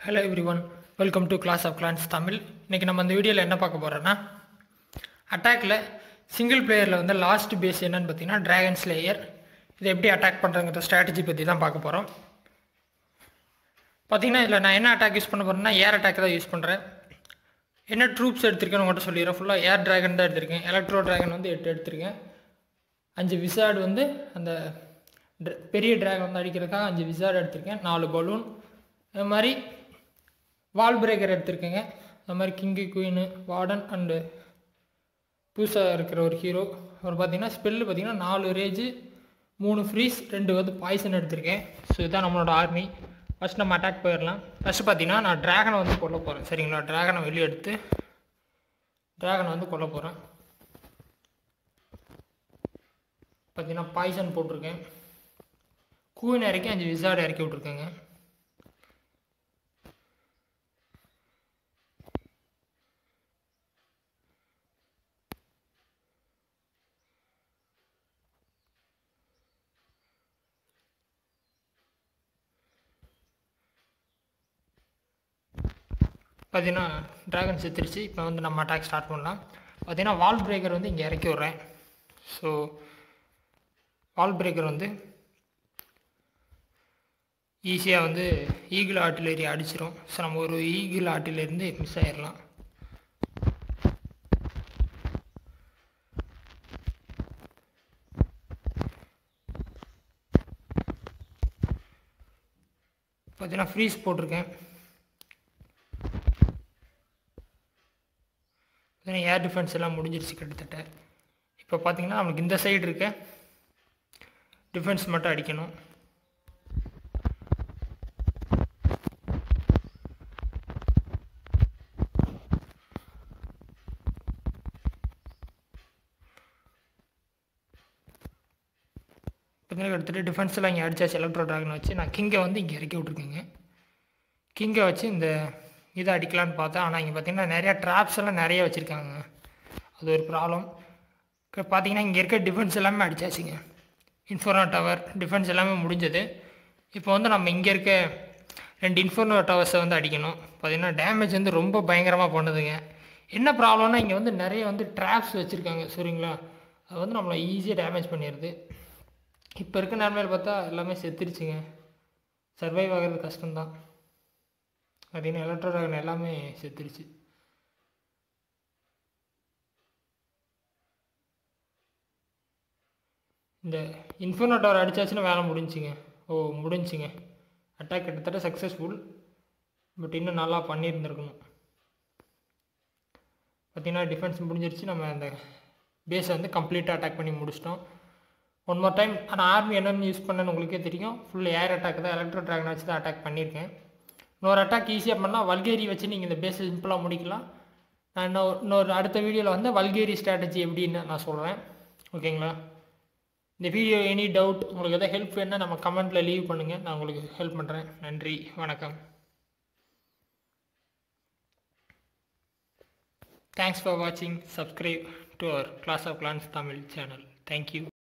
Hello everyone welcome to clash of clans Tamil. இன்றைக்கி நம்ம இந்த வீடியோவில் என்ன பார்க்க போகிறோன்னா அட்டாக்ல சிங்கிள் பிளேயரில் வந்து லாஸ்ட் பேஸ் என்னன்னு பார்த்தீங்கன்னா ட்ராகன் ஸ்லேயர் இதை எப்படி அட்டாக் பண்ணுறங்கிற ஸ்ட்ராட்டஜி பற்றி தான் பார்க்க போகிறோம் பார்த்தீங்கன்னா இதில் நான் என்ன அட்டாக் யூஸ் பண்ண போகிறேன்னா ஏர் அட்டாக் தான் யூஸ் பண்ணுறேன் என்ன ட்ரூப்ஸ் எடுத்திருக்கேன்னு உங்கள்கிட்ட சொல்லிடுறேன். ஃபுல்லாக ஏர் டிராகன் தான் எடுத்திருக்கேன். எலக்ட்ரோ ட்ராகன் வந்து எட்டு எடுத்திருக்கேன். அஞ்சு விசார்டு வந்து அந்த பெரிய ட்ராகன் வந்து அடிக்கிறதுக்காக அஞ்சு விசார்டு எடுத்திருக்கேன். நாலு பலூன் அது மாதிரி வால் பிரேக்கர் எடுத்திருக்கேங்க. அது மாதிரி கிங்கு குயினு வார்டன் அண்டு புதுசாக இருக்கிற ஒரு ஹீரோ அவர் பார்த்தீங்கன்னா ஸ்பெல்லு பார்த்தீங்கன்னா நாலு ரேஜு மூணு ஃப்ரீஸ் ரெண்டு வந்து பாய்சன் எடுத்திருக்கேன். ஸோ இதுதான் நம்மளோட ஆர்மி ஃபஸ்ட் நம்ம அட்டாக் போயிடலாம். ஃபஸ்ட்டு பார்த்தீங்கன்னா நான் டிராகனை வந்து கொல்ல போகிறேன் சரிங்களா? டிராகனை வெளியே எடுத்து ட்ராகனை வந்து கொல்ல போகிறேன் பார்த்தீங்கன்னா பாய்சன் போட்டிருக்கேன். கூயின் இறக்கி அஞ்சு விசார்டு இறக்கி விட்ருக்கேங்க பார்த்தீங்கன்னா டிராகன் செத்துருச்சு. இப்போ வந்து நம்ம அட்டாக் ஸ்டார்ட் பண்ணலாம். பார்த்தீங்கன்னா வால் பிரேக்கர் வந்து இங்கே இறக்கி விட்றேன். ஸோ வால் பிரேக்கர் வந்து ஈஸியாக வந்து ஈகிள் ஆர்டிலரி அடிச்சிடும் ஸோ நம்ம ஒரு ஈகிள் ஆர்ட்டிலேருந்து மிஸ் ஆயிடலாம் பார்த்தீங்கன்னா ஃப்ரீஸ் போட்டிருக்கேன். ஏன்னா ஏர் டிஃபென்ஸ் எல்லாம் முடிஞ்சிருச்சு கிட்டத்தட்ட. இப்போ பார்த்தீங்கன்னா நம்மளுக்கு இந்த சைடு இருக்க டிஃபென்ஸ் மட்டும் அடிக்கணும். பார்த்தீங்கன்னா எடுத்துகிட்டு டிஃபென்ஸ் எல்லாம் இங்கே அடித்தாச்சு எலக்ட்ரோ ட்ராகனை வச்சு நான் கிங்கை வந்து இங்கே இறக்கி விட்ருக்கேங்க கிங்கை வச்சு இந்த இதை அடிக்கலான்னு பார்த்தேன். ஆனால் இங்கே பார்த்தீங்கன்னா நிறையா ட்ராப்ஸ் எல்லாம் நிறைய வச்சுருக்காங்க. அது ஒரு ப்ராப்ளம் பார்த்தீங்கன்னா இங்கே இருக்க டிஃபென்ஸ் எல்லாமே அடிச்சாச்சுங்க. இன்ஃபோர்னோ டவர் டிஃபென்ஸ் எல்லாமே முடிஞ்சது. இப்போ வந்து நம்ம இங்கே இருக்க ரெண்டு இன்ஃபோர்னோ டவர்ஸை வந்து அடிக்கணும். பார்த்திங்கன்னா டேமேஜ் வந்து ரொம்ப பயங்கரமாக பண்ணுதுங்க. என்ன ப்ராப்ளம்னா இங்கே வந்து நிறைய வந்து ட்ராப்ஸ் வச்சுருக்காங்க. சரிங்களா? அது வந்து நம்மளை ஈஸியாக டேமேஜ் பண்ணிடுது. இப்போ இருக்க நிலமையில் பார்த்தா எல்லாமே செத்துருச்சுங்க. சர்வைவ் ஆகிறது கஷ்டம்தான். பார்த்தீங்கன்னா எலக்ட்ரோ ட்ராகன் எல்லாமே செத்துருச்சு. இந்த இன்ஃபோனோ டவர் அடித்தாச்சுன்னா வேலை முடிஞ்சுங்க. ஓ முடிஞ்சுங்க. அட்டாக் கிட்டத்தட்ட சக்ஸஸ்ஃபுல் பட் இன்னும் நல்லா பண்ணியிருந்துருக்கணும். பார்த்திங்கன்னா டிஃபென்ஸ் முடிஞ்சிருச்சு. நம்ம அந்த பேஸை வந்து கம்ப்ளீட்டாக அட்டாக் பண்ணி முடிச்சிட்டோம். ஒன் மோர் டைம் ஆனால் ஆர்மி என்னென்னு யூஸ் பண்ணேன்னு உங்களுக்கே தெரியும். ஃபுல் ஏர் அட்டாக் தான் எலக்ட்ரோ ட்ராகன் வச்சு தான் அட்டாக் பண்ணியிருக்கேன். இன்னொரு அட்டாக் ஈஸியாக பண்ணலாம். வல்கேரி வச்சு நீங்கள் இந்த பேஸை சிம்பிளாக முடிக்கலாம். நான் இன்னொரு இன்னொரு அடுத்த வீடியோவில் வந்து வல்கேரி ஸ்ட்ராட்டஜி எப்படின்னு நான் சொல்கிறேன் ஓகேங்களா? இந்த வீடியோ எனி டவுட் உங்களுக்கு எதாவது ஹெல்ப் வேணுன்னா நம்ம கமெண்ட்டில் லீவ் பண்ணுங்கள் நான் உங்களுக்கு ஹெல்ப் பண்ணுறேன் நன்றி. வணக்கம். தேங்க்ஸ் ஃபார் வாட்சிங் subscribe to our clash of clans Tamil channel thank you